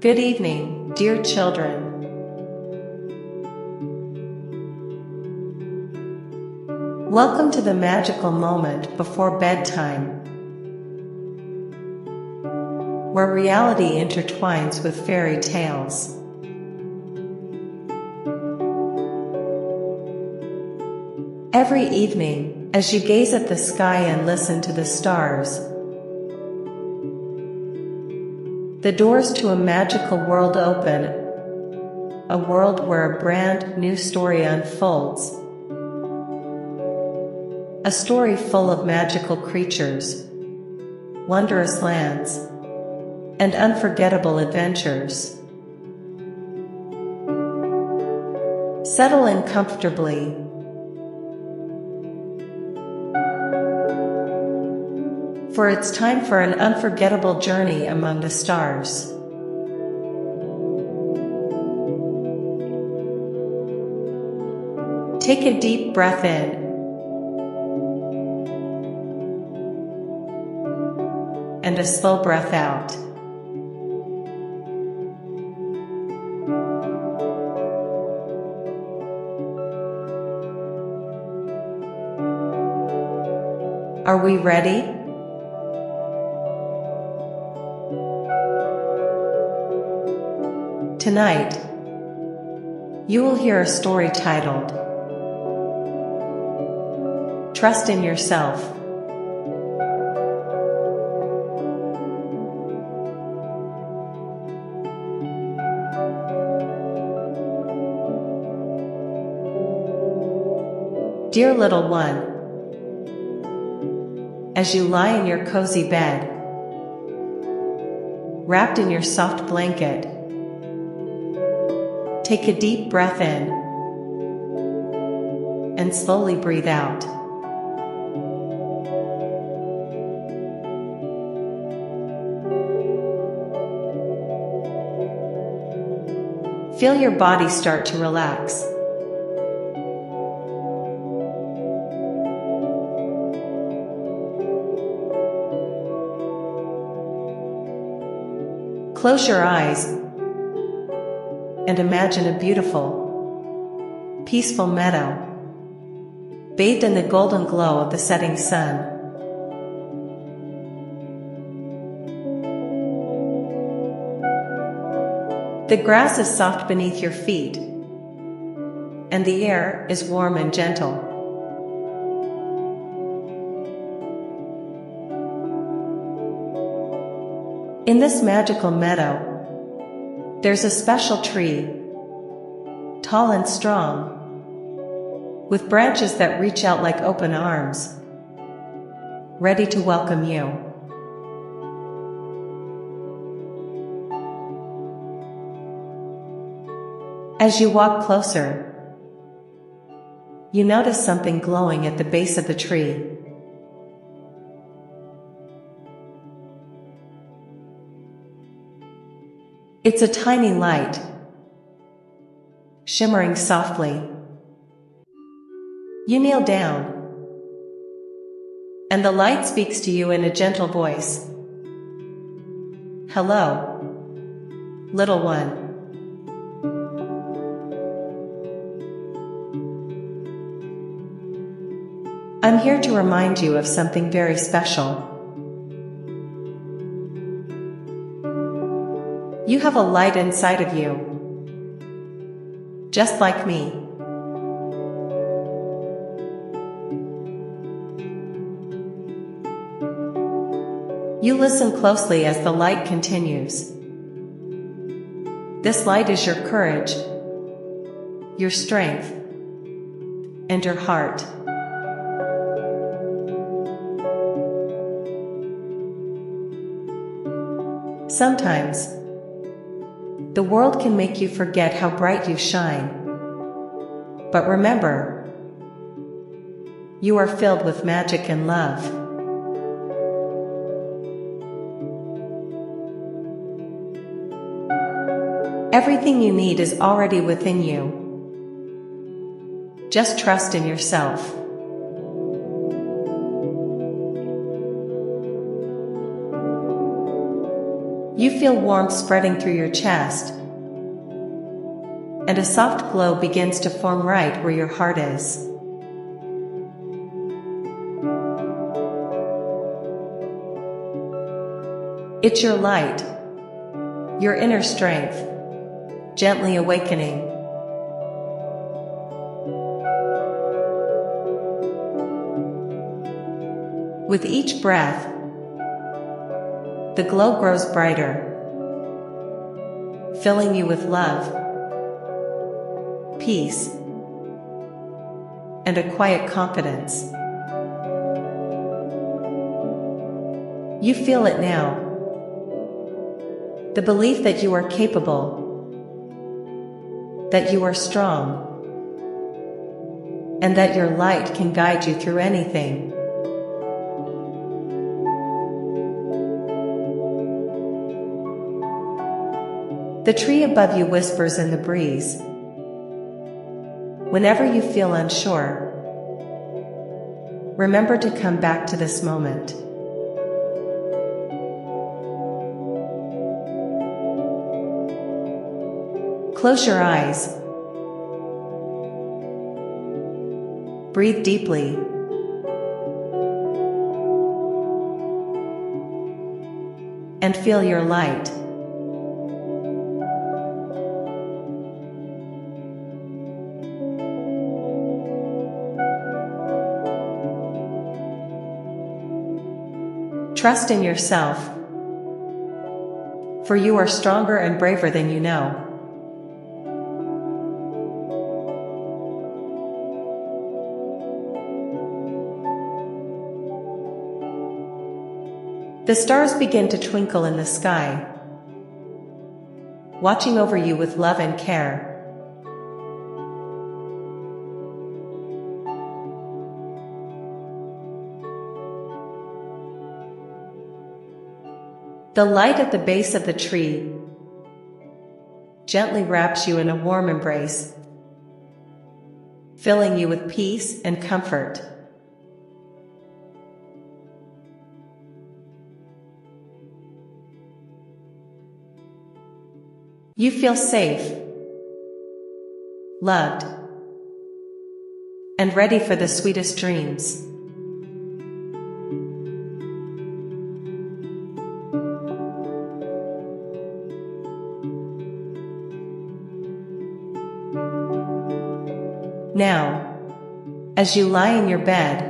Good evening, dear children. Welcome to the magical moment before bedtime, where reality intertwines with fairy tales. Every evening, as you gaze at the sky and listen to the stars, the doors to a magical world open, a world where a brand new story unfolds. A story full of magical creatures, wondrous lands, and unforgettable adventures. Settle in comfortably. For it's time for an unforgettable journey among the stars. Take a deep breath in and a slow breath out. Are we ready? Tonight, you will hear a story titled Trust in Yourself. Dear little one, as you lie in your cozy bed, wrapped in your soft blanket, take a deep breath in and slowly breathe out. Feel your body start to relax. Close your eyes and imagine a beautiful, peaceful meadow, bathed in the golden glow of the setting sun. The grass is soft beneath your feet, and the air is warm and gentle. In this magical meadow, there's a special tree, tall and strong, with branches that reach out like open arms, ready to welcome you. As you walk closer, you notice something glowing at the base of the tree. It's a tiny light, shimmering softly. You kneel down, and the light speaks to you in a gentle voice. Hello, little one. I'm here to remind you of something very special. You have a light inside of you. Just like me. You listen closely as the light continues. This light is your courage, your strength, and your heart. Sometimes, the world can make you forget how bright you shine. But remember, you are filled with magic and love. Everything you need is already within you. Just trust in yourself. You feel warmth spreading through your chest, and a soft glow begins to form right where your heart is. It's your light, your inner strength, gently awakening. With each breath, the glow grows brighter, filling you with love, peace, and a quiet confidence. You feel it now. The belief that you are capable, that you are strong, and that your light can guide you through anything. The tree above you whispers in the breeze. Whenever you feel unsure, remember to come back to this moment. Close your eyes. Breathe deeply. And feel your light. Trust in yourself. For you are stronger and braver than you know. The stars begin to twinkle in the sky, watching over you with love and care. The light at the base of the tree gently wraps you in a warm embrace, filling you with peace and comfort. You feel safe, loved, and ready for the sweetest dreams. As you lie in your bed,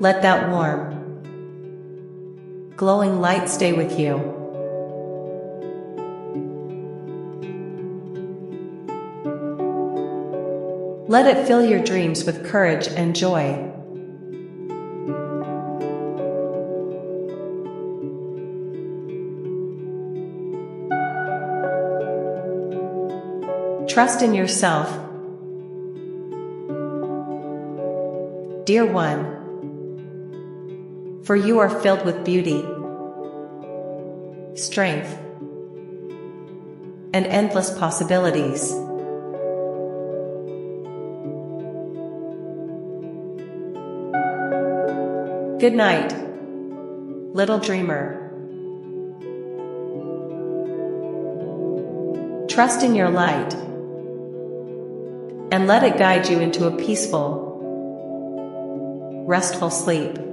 let that warm, glowing light stay with you. Let it fill your dreams with courage and joy. Trust in yourself. Dear one, for you are filled with beauty, strength, and endless possibilities. Good night, little dreamer. Trust in your light and let it guide you into a peaceful, restful sleep.